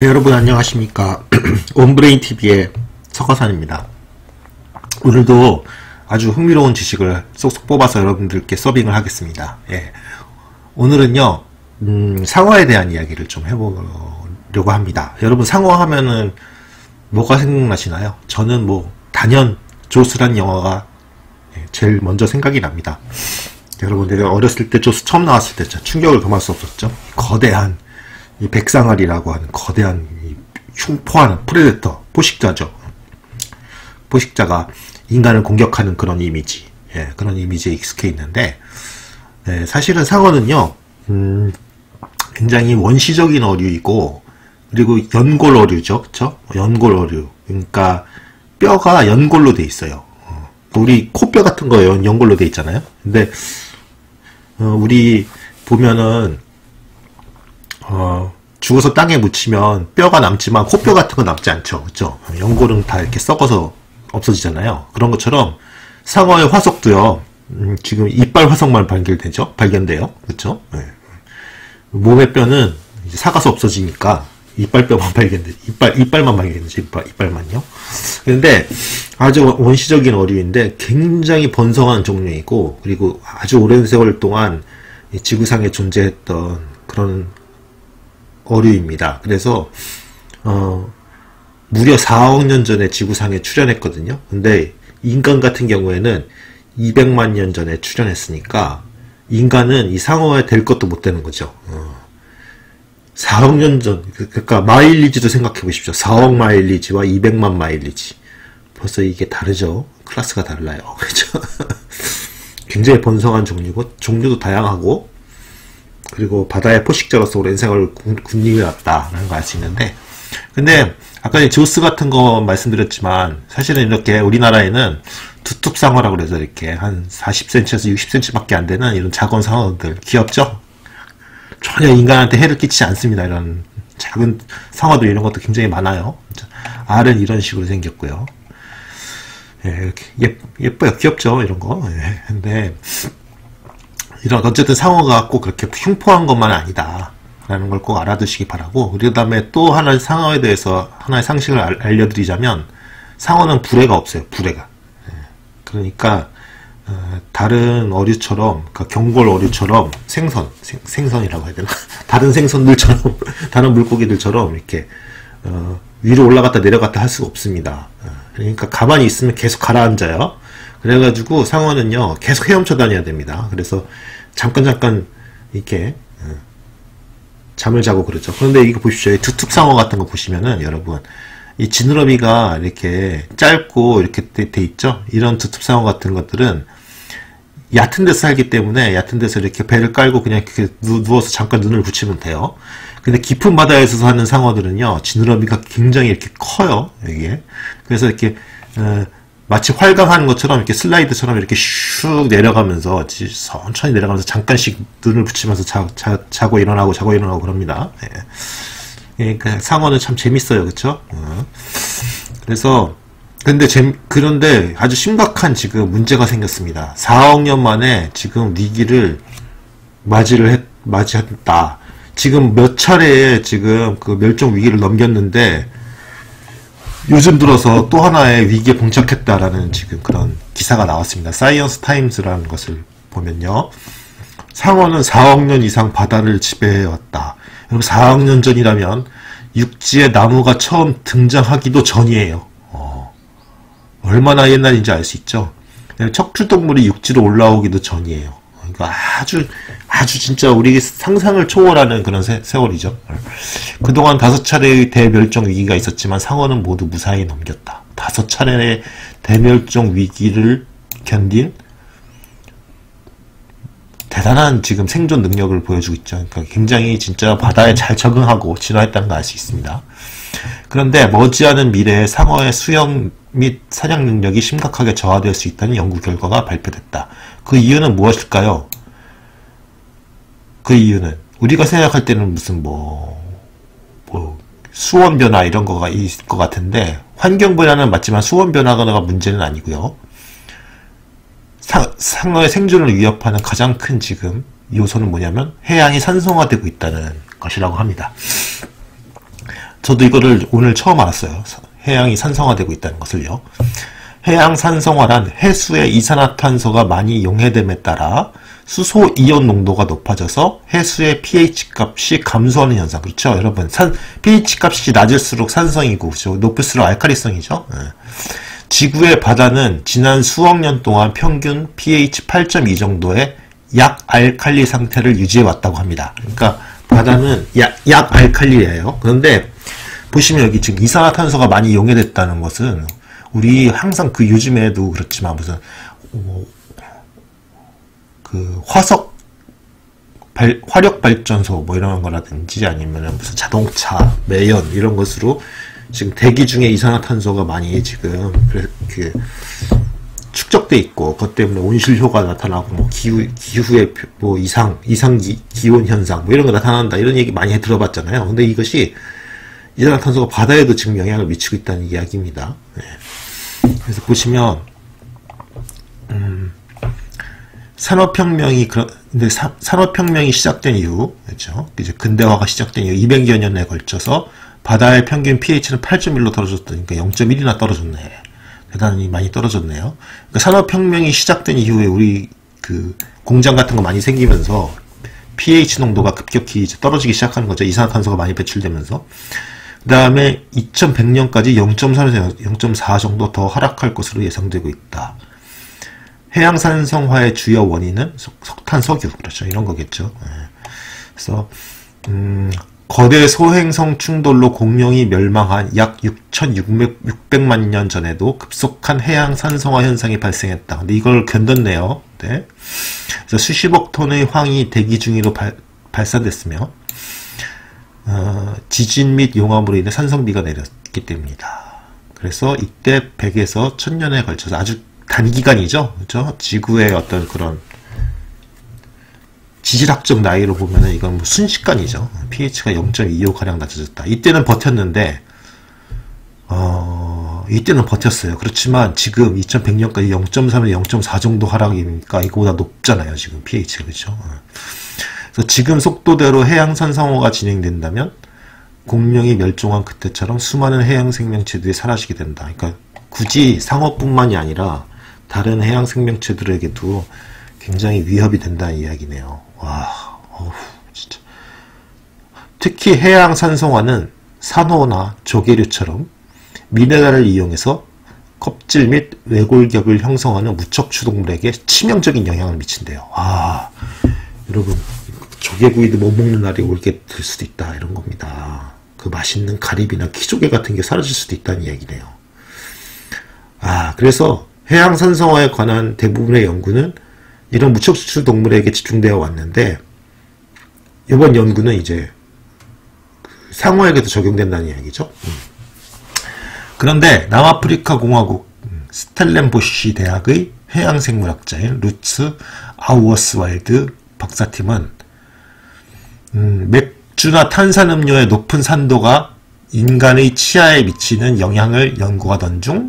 네, 여러분 안녕하십니까? 온브레인TV의 석화산입니다. 오늘도 아주 흥미로운 지식을 쏙쏙 뽑아서 여러분들께 서빙을 하겠습니다. 예. 오늘은요 음, 상어에 대한 이야기를 좀 해보려고 합니다. 여러분 상어 하면은 뭐가 생각나시나요? 저는 뭐 단연 조스란 영화가 예, 제일 먼저 생각이 납니다. 여러분 내가 어렸을 때 조스 처음 나왔을 때 충격을 금할 수 없었죠. 거대한 이 백상아리라고 하는 거대한 흉포하는 predator, 포식자죠. 포식자가 인간을 공격하는 그런 이미지, 예, 그런 이미지에 익숙해 있는데, 예, 사실은 상어는요, 음, 굉장히 원시적인 어류이고, 그리고 연골 어류죠, 그쵸? 연골 어류. 그러니까, 뼈가 연골로 돼 있어요. 어, 우리 코뼈 같은 거 연골로 돼 있잖아요. 근데, 어, 우리 보면은, 어, 죽어서 땅에 묻히면 뼈가 남지만 코뼈 같은 건 남지 않죠. 그죠? 연골은 다 이렇게 썩어서 없어지잖아요. 그런 것처럼 상어의 화석도요. 음, 지금 이빨 화석만 발견되죠. 발견돼요. 그렇죠? 네. 몸의 뼈는 사가서 없어지니까 이빨뼈만 발견돼. 이빨 이빨만 발견되죠. 이빨 이빨만요. 그런데 아주 원시적인 어류인데 굉장히 번성한 종류이고 그리고 아주 오랜 세월 동안 지구상에 존재했던 그런 어류입니다. 그래서 어, 무려 4억 년 전에 지구상에 출현했거든요. 근데 인간 같은 경우에는 200만 년 전에 출현했으니까 인간은 이 상어에 될 것도 못 되는 거죠. 어. 4억 년 전, 그러니까 마일리지도 생각해 보십시오. 4억 마일리지와 200만 마일리지. 벌써 이게 다르죠. 클래스가 달라요. 그죠? 굉장히 번성한 종류고, 종류도 다양하고, 그리고 바다의 포식자로서 오랜 생활을 군림해왔다라는 걸 알 수 있는데 근데 아까 조스 같은 거 말씀드렸지만 사실은 이렇게 우리나라에는 두툭상어라고 그래서 이렇게 한 40cm에서 60cm밖에 안 되는 이런 작은 상어들 귀엽죠? 전혀 인간한테 해를 끼치지 않습니다. 이런 작은 상어들 이런 것도 굉장히 많아요. 알은 이런 식으로 생겼고요. 예, 이렇게 예, 예뻐요. 귀엽죠? 이런 거. 예, 근데 이런 어쨌든 상어가 꼭 그렇게 흉포한 것만 아니다. 라는 걸 꼭 알아두시기 바라고 그 다음에 또 하나의 상어에 대해서 하나의 상식을 알, 려드리자면 상어는 불에가 없어요. 불에가. 예. 그러니까 어, 다른 어류처럼 그러니까 경골 어류처럼 생선 생, 선이라고 해야 되나 다른 생선들처럼 다른 물고기들처럼 이렇게 어, 위로 올라갔다 내려갔다 할 수가 없습니다. 어, 그러니까 가만히 있으면 계속 가라앉아요. 그래가지고 상어는요 계속 헤엄쳐 다녀야 됩니다. 그래서 잠깐 잠깐 이렇게 어, 잠을 자고 그러죠. 그런데 이거 보십시오. 두툭 상어 같은 거 보시면은 여러분 이 지느러미가 이렇게 짧고 이렇게 돼, 돼 있죠. 이런 두툭 상어 같은 것들은 얕은 데서 살기 때문에 얕은 데서 이렇게 배를 깔고 그냥 이렇게 누워서 잠깐 눈을 붙이면 돼요. 근데 깊은 바다에서 사는 상어들은요, 지느러미가 굉장히 이렇게 커요, 이게. 그래서 이렇게, 어, 마치 활강하는 것처럼 이렇게 슬라이드처럼 이렇게 슉 내려가면서 천천히 내려가면서 잠깐씩 눈을 붙이면서 자, 자, 자고 일어나고 자고 일어나고 그럽니다. 예. 그러니까 상어는 참 재밌어요. 어. 그래서 근데 재, 그런데 아주 심각한 지금 문제가 생겼습니다. 4억 년 만에 지금 위기를 맞이를 했, 맞이했다. 지금 몇 차례에 지금 그 멸종 위기를 넘겼는데 요즘 들어서 또 하나의 위기에 봉착했다라는 지금 그런 기사가 나왔습니다. 사이언스 타임즈라는 것을 보면요. 상어는 4억 년 이상 바다를 지배해왔다. 여러분 4억 년 전이라면 육지에 나무가 처음 등장하기도 전이에요. 어, 얼마나 옛날인지 알 수 있죠. 척추동물이 육지로 올라오기도 전이에요. 이거 아주 아주 진짜 우리 상상을 초월하는 그런 세, 월이죠 그동안 다섯 차례의 대멸종 위기가 있었지만 상어는 모두 무사히 넘겼다. 다섯 차례의 대멸종 위기를 견딘 대단한 지금 생존 능력을 보여주고 있죠. 그러니까 굉장히 진짜 바다에 잘 적응하고 진화했다는 걸 알 수 있습니다. 그런데 머지않은 미래에 상어의 수영 및 사냥 능력이 심각하게 저하될 수 있다는 연구 결과가 발표됐다. 그 이유는 무엇일까요? 그 이유는 우리가 생각할 때는 무슨 뭐, 뭐 수온 변화 이런 거가 있을 것 같은데 환경 변화는 맞지만 수온 변화가 문제는 아니고요. 상, 상어의 생존을 위협하는 가장 큰 지금 요소는 뭐냐면 해양이 산성화되고 있다는 것이라고 합니다. 저도 이거를 오늘 처음 알았어요. 해양이 산성화되고 있다는 것을요. 해양 산성화란 해수의 이산화탄소가 많이 용해됨에 따라 수소 이온 농도가 높아져서 해수의 pH 값이 감소하는 현상. 그렇죠? 여러분, 산, pH 값이 낮을수록 산성이고, 그렇죠? 높을수록 알카리성이죠? 네. 지구의 바다는 지난 수억 년 동안 평균 pH 8.2 정도의 약 알칼리 상태를 유지해 왔다고 합니다. 그러니까 바다는 약, 약 알칼리예요. 그런데 보시면 여기 지금 이산화탄소가 많이 용해됐다는 것은 우리 항상 그 요즘에도 그렇지만 무슨 어, 그 화석 발, 화력 발전소 뭐 이런 거라든지 아니면 무슨 자동차 매연 이런 것으로 지금 대기 중에 이산화탄소가 많이 지금 그 축적돼 있고 그것 때문에 온실효가 나타나고 뭐 기후 기후의 뭐 이상 이상 기, 기온 현상 뭐 이런 거 나타난다 이런 얘기 많이 들어봤잖아요. 근데 이것이 이산화탄소가 바다에도 지금 영향을 미치고 있다는 이야기입니다. 네. 그래서 보시면 음, 산업혁명이 근데 사, 산업혁명이 시작된 이후 그렇죠 이제 근대화가 시작된 이후 200여 년에 걸쳐서 바다의 평균 pH는 8.1로 떨어졌다니까 0.1이나 떨어졌네. 대단히 많이 떨어졌네요. 그러니까 산업혁명이 시작된 이후에 우리 그 공장 같은 거 많이 생기면서 pH 농도가 급격히 떨어지기 시작하는 거죠. 이산화탄소가 많이 배출되면서. 그 다음에 2100년까지 0.3에서 0.4 정도 더 하락할 것으로 예상되고 있다. 해양산성화의 주요 원인은 석 탄, 석유, 그렇죠. 이런 거겠죠. 예. 그래서, 음, 거대 소행성 충돌로 공룡이 멸망한 약 6,600만 년 전에도 급속한 해양 산성화 현상이 발생했다. 근데 이걸 견뎠네요. 네. 그래서 수십억 톤의 황이 대기 중위로 발, 발사됐으며 어, 지진 및 용암으로 인해 산성비가 내렸기 때문이다. 그래서 이때 100에서 1000년에 걸쳐서 아주 단기간이죠. 그죠? 지구의 어떤 그런 지질학적 나이로 보면은 이건 뭐 순식간이죠. pH가 0.25가량 낮아졌다. 이때는 버텼는데, 어, 이때는 버텼어요. 그렇지만 지금 2100년까지 0.3에서 0.4 정도 하락이니까 이거보다 높잖아요. 지금 pH가. 그죠? 그래서 지금 속도대로 해양산성호가 진행된다면 공룡이 멸종한 그때처럼 수많은 해양 생명체들이 사라지게 된다. 그러니까 굳이 상어뿐만이 아니라 다른 해양 생명체들에게도 굉장히 위협이 된다는 이야기네요. 와, 어후, 진짜. 특히 해양 산성화는 산호나 조개류처럼 미네랄을 이용해서 껍질 및 외골격을 형성하는 무척 추동물에게 치명적인 영향을 미친대요. 아, 여러분 조개구이도 못 먹는 날이 올게 될 수도 있다 이런 겁니다. 그 맛있는 가리비나 키조개 같은 게 사라질 수도 있다는 이야기네요. 아 그래서 해양 산성화에 관한 대부분의 연구는 이런 무척추 동물에게 집중되어 왔는데 이번 연구는 이제 상어에게도 적용된다는 이야기죠. 음. 그런데 남아프리카 공화국 스텔렌보시 대학의 해양생물학자인 루츠 아우어스왈드 박사팀은 음, 맥주나 탄산음료의 높은 산도가 인간의 치아에 미치는 영향을 연구하던 중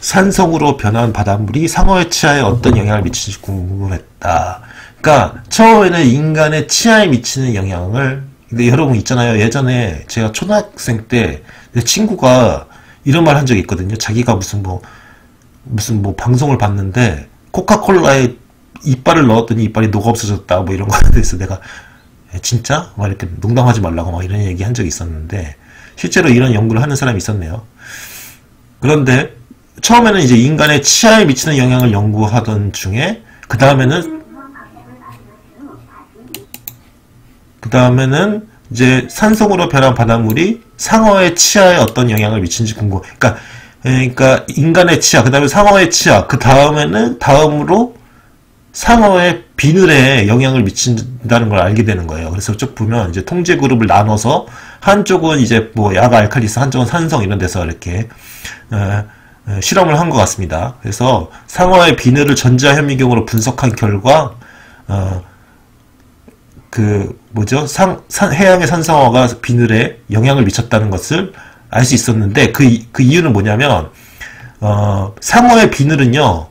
산성으로 변한 바닷물이 상어의 치아에 어떤 영향을 미치는지 궁금했다. 그러니까 처음에는 인간의 치아에 미치는 영향을 근데 여러분 있잖아요. 예전에 제가 초등학생 때 내 친구가 이런 말 한 적이 있거든요. 자기가 무슨 뭐 무슨 뭐 방송을 봤는데 코카콜라에 이빨을 넣었더니 이빨이 녹아 없어졌다 뭐 이런 거에 대해서 내가 진짜 막 이렇게 농담하지 말라고 막 이런 얘기 한 적이 있었는데 실제로 이런 연구를 하는 사람이 있었네요. 그런데 처음에는 이제 인간의 치아에 미치는 영향을 연구하던 중에 그 다음에는 그 다음에는 이제 산성으로 변한 바닷물이 상어의 치아에 어떤 영향을 미치는지 궁금. 그러니까 그러니까 인간의 치아, 그 다음에 상어의 치아, 그 다음에는 다음으로 상어의 비늘에 영향을 미친다는 걸 알게 되는 거예요. 그래서 쭉 보면 이제 통제 그룹을 나눠서 한쪽은 이제 뭐 야가 알칼리스, 한쪽은 산성 이런 데서 이렇게 어, 어, 실험을 한 것 같습니다. 그래서 상어의 비늘을 전자현미경으로 분석한 결과 어, 그 뭐죠 상, 산, 해양의 산성어가 비늘에 영향을 미쳤다는 것을 알 수 있었는데 그, 그 이유는 뭐냐면 어, 상어의 비늘은요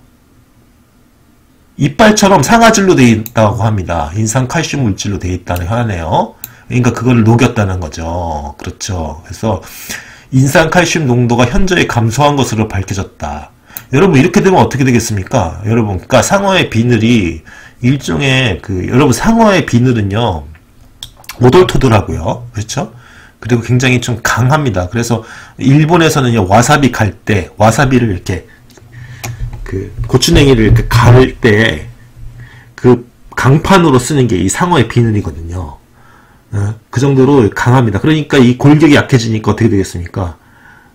이빨처럼 상아질로 되어 있다고 합니다. 인산 칼슘 물질로 되어 있다는 하네요. 그러니까 그걸 녹였다는 거죠. 그렇죠. 그래서 인산칼슘 농도가 현저히 감소한 것으로 밝혀졌다. 여러분 이렇게 되면 어떻게 되겠습니까? 여러분 그러니까 상어의 비늘이 일종의 그 여러분 상어의 비늘은요 오돌토돌하고요. 그렇죠? 그리고 굉장히 좀 강합니다. 그래서 일본에서는요 와사비 갈 때 와사비를 이렇게 그 고추냉이를 이렇게 갈때 그 강판으로 쓰는 게 이 상어의 비늘이거든요. 어? 그 정도로 강합니다. 그러니까 이 골격이 약해지니까 어떻게 되겠습니까?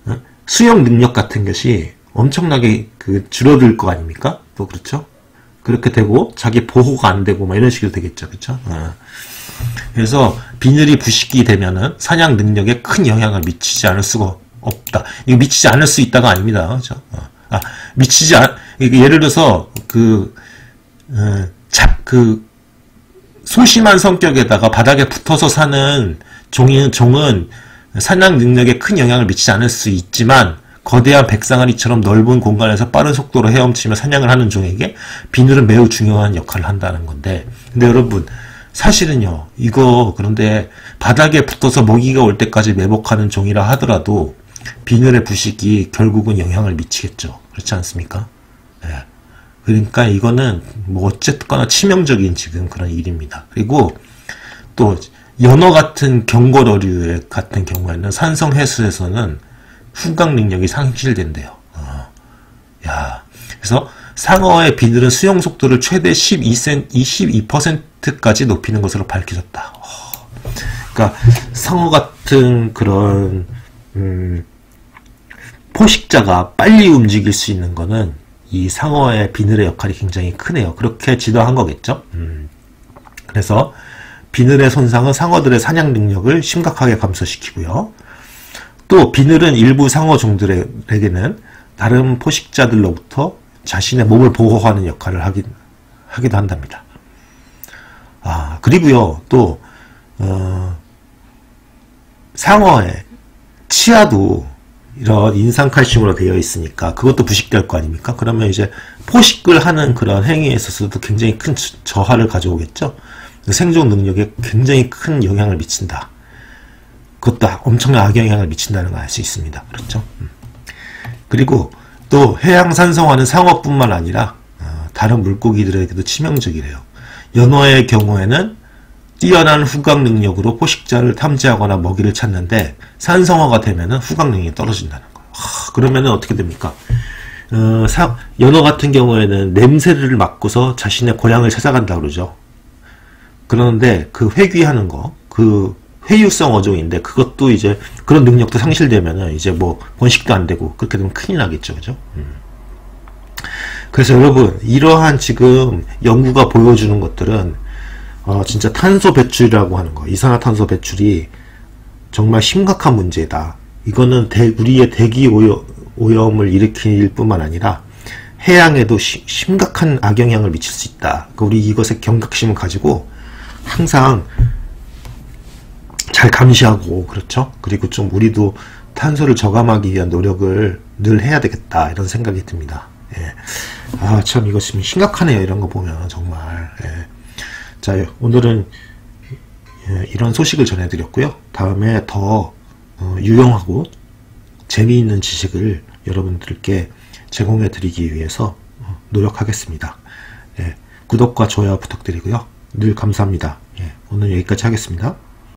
어? 수영 능력 같은 것이 엄청나게 그 줄어들 거 아닙니까? 또 그렇죠? 그렇게 되고 자기 보호가 안 되고 막 이런 식으로 되겠죠. 그렇죠? 어. 그래서 비늘이 부식이 되면은 사냥 능력에 큰 영향을 미치지 않을 수가 없다. 이거 미치지 않을 수 있다가 아닙니다. 그렇죠? 어. 아, 미치지 않, 예를 들어서, 그, 어, 잡, 그, 소심한 성격에다가 바닥에 붙어서 사는 종인, 종은 사냥 능력에 큰 영향을 미치지 않을 수 있지만, 거대한 백상아리처럼 넓은 공간에서 빠른 속도로 헤엄치며 사냥을 하는 종에게 비늘은 매우 중요한 역할을 한다는 건데, 근데 여러분, 사실은요, 이거, 그런데 바닥에 붙어서 모기가 올 때까지 매복하는 종이라 하더라도, 비늘의 부식이 결국은 영향을 미치겠죠. 그렇지 않습니까? 네. 그러니까 이거는 뭐 어쨌거나 치명적인 지금 그런 일입니다. 그리고 또 연어 같은 경골어류 같은 경우에는 산성 해수에서는 후각 능력이 상실된대요. 어. 야, 그래서 상어의 비늘은 수영 속도를 최대 12cm, 22%까지 높이는 것으로 밝혀졌다. 어. 그러니까 상어 같은 그런 음, 포식자가 빨리 움직일 수 있는 거는 이 상어의 비늘의 역할이 굉장히 크네요. 그렇게 지도한 거겠죠. 음. 그래서 비늘의 손상은 상어들의 사냥 능력을 심각하게 감소시키고요. 또 비늘은 일부 상어 종들에게는 다른 포식자들로부터 자신의 몸을 보호하는 역할을 하기, 하기도 한답니다. 아, 그리고요, 또, 어, 상어의 치아도 이런 인산칼슘으로 되어 있으니까 그것도 부식될 거 아닙니까? 그러면 이제 포식을 하는 그런 행위에 있어서도 굉장히 큰 저하를 가져오겠죠? 생존 능력에 굉장히 큰 영향을 미친다. 그것도 엄청난 악영향을 미친다는 걸 알 수 있습니다. 그렇죠? 음. 그리고 또 해양 산성화는 상어뿐만 아니라 어, 다른 물고기들에게도 치명적이래요. 연어의 경우에는 뛰어난 후각 능력으로 포식자를 탐지하거나 먹이를 찾는데 산성화가 되면은 후각 능력이 떨어진다는 거예요. 하, 그러면은 어떻게 됩니까? 어, 사, 연어 같은 경우에는 냄새를 맡고서 자신의 고향을 찾아간다 그러죠. 그러는데 그 회귀하는 거, 그 회유성 어종인데 그것도 이제 그런 능력도 상실되면은 이제 뭐 번식도 안 되고 그렇게 되면 큰일 나겠죠, 그죠? 음. 그래서 여러분 이러한 지금 연구가 보여주는 것들은 어, 진짜 탄소 배출이라고 하는 거, 이산화탄소 배출이 정말 심각한 문제다. 이거는 대, 우리의 대기 오염, 오염을 일으킬 뿐만 아니라 해양에도 시, 심각한 악영향을 미칠 수 있다. 그러니까 우리 이것에 경각심을 가지고 항상 잘 감시하고 그렇죠. 그리고 좀 우리도 탄소를 저감하기 위한 노력을 늘 해야 되겠다 이런 생각이 듭니다. 예. 아참 지금 심각하네요 이런 거 보면 정말. 예. 자, 오늘은 예, 이런 소식을 전해드렸고요. 다음에 더 어, 유용하고 재미있는 지식을 여러분들께 제공해 드리기 위해서 어, 노력하겠습니다. 예, 구독과 좋아요 부탁드리고요. 늘 감사합니다. 예, 오늘 여기까지 하겠습니다.